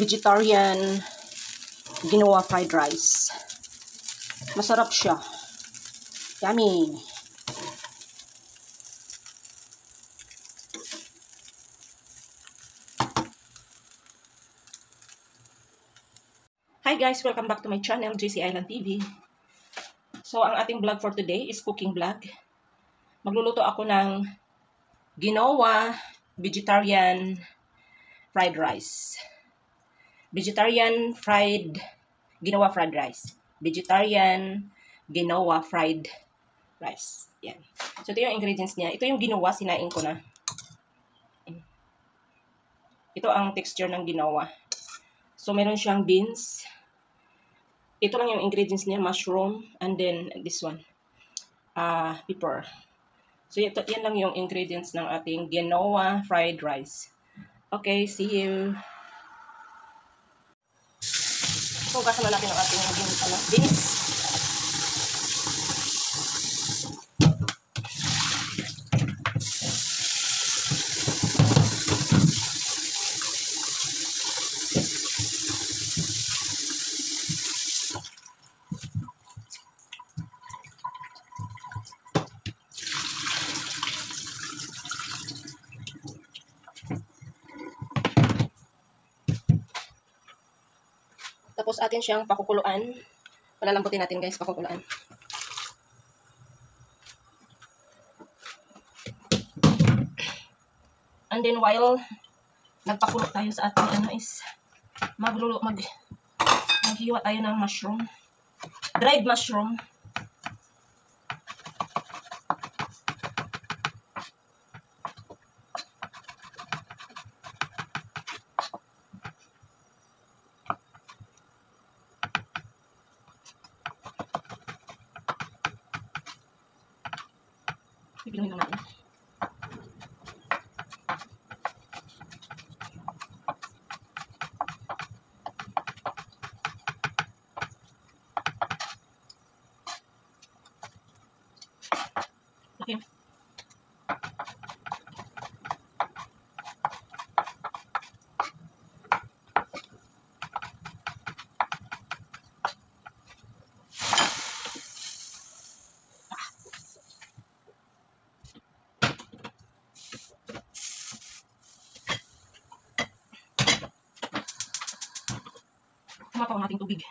vegetarian ginawa fried rice. Masarap siya. Yummy. Hi guys! Welcome back to my channel, JC Island TV. So, ang ating vlog for today is cooking vlog. Magluluto ako ng ginawa vegetarian fried rice. Vegetarian fried, ginawa fried rice. Vegetarian ginawa fried rice. Yan. So, ito yung ingredients niya. Ito yung ginawa, sinain ko na. Ito ang texture ng ginawa. So, meron siyang beans. Ito lang yung ingredients niya, mushroom, and then this one, uh, pepper. So, ito, yan lang yung ingredients ng ating Genoa fried rice. Okay, see you. Hugasan na natin ang ating beans. Ano, beans. Atin siyang pakukuluan. Palalambutin natin guys, pakukuluan. And then while nagpakulo tayo sa ating ano is maglulo mag maghiwa tayo ng mushroom. Dried mushroom. Pipinuhin lang natin. Okay. Kumapaw ang ating tubig.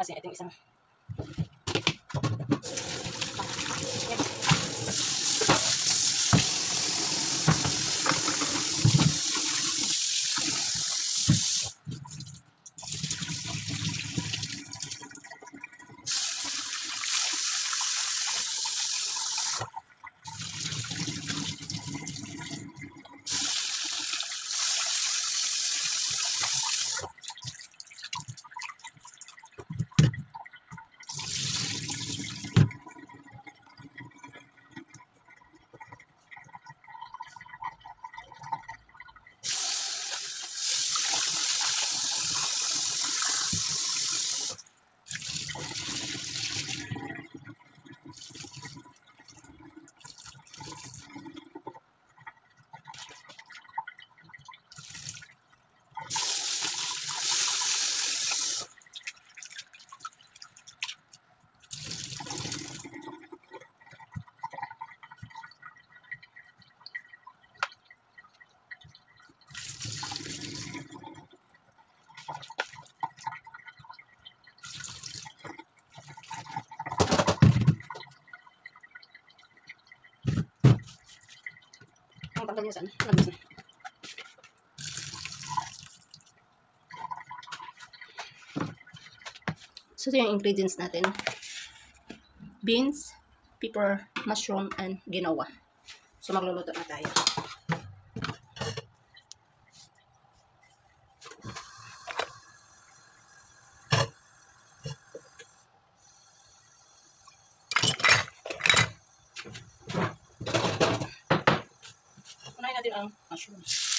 Asin, itong isang saan. Labas na. So, ito yung ingredients natin. Beans, pepper, mushroom, and ginawa. So, magluluto na tayo. Unahin natin ang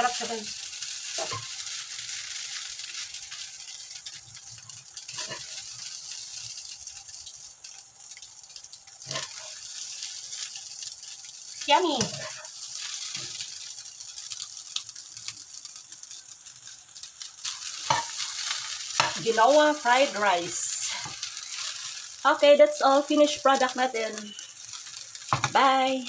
Sarap siya guys. Yummy! Ginawa fried rice. Okay, that's all. Finished product natin. Bye!